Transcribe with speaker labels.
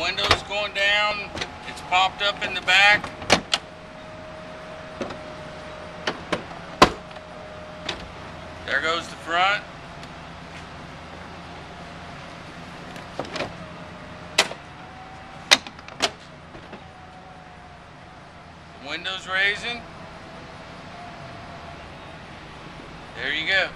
Speaker 1: Windows going down. It's popped up in the back. There goes the front. Windows raising. There you go.